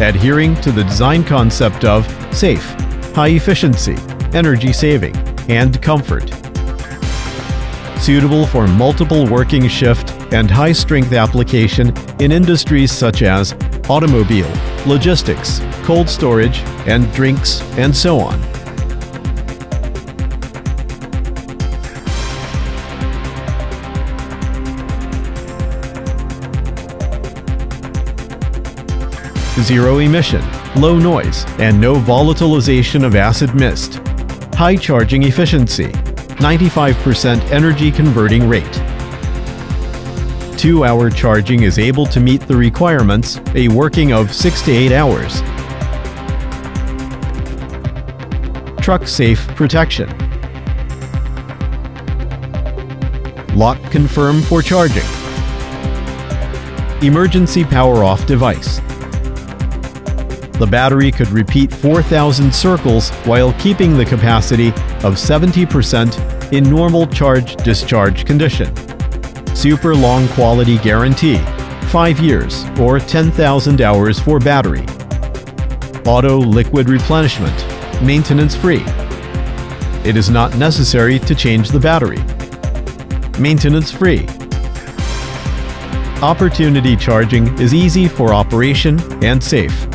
adhering to the design concept of safe, high efficiency, energy saving, and comfort. Suitable for multiple working shift and high strength application in industries such as automobile, logistics, cold storage, and drinks, and so on. Zero emission, low noise, and no volatilization of acid mist. High charging efficiency, 95% energy converting rate. 2-hour charging is able to meet the requirements, a working of 6 to 8 hours. Truck safe protection. Lock confirm for charging. Emergency power off device. The battery could repeat 4,000 circles while keeping the capacity of 70% in normal charge-discharge condition. Super long quality guarantee, 5 years or 10,000 hours for battery. Auto liquid replenishment, maintenance free. It is not necessary to change the battery. Maintenance free. Opportunity charging is easy for operation and safe.